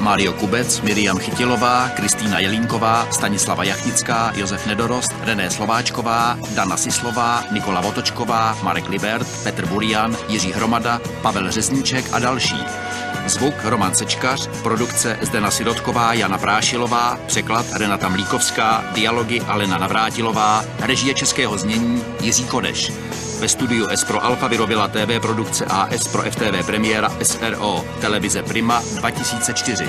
Mário Kubec, Miriam Chytilová, Kristýna Jelínková, Stanislava Jachnická, Josef Nedorost, René Slováčková, Dana Sislová, Nikola Votočková, Marek Libert, Petr Burian, Jiří Hromada, Pavel Řezníček a další. Zvuk Roman Sečkař, produkce Zdena Sidotková, Jana Prášilová, překlad Renata Mlíkovská, dialogy Alena Navrátilová, režie českého znění Jiří Kodeš. Ve studiu S pro Alfa vyrobila TV produkce AS pro FTV premiéra SRO, televize Prima 2004.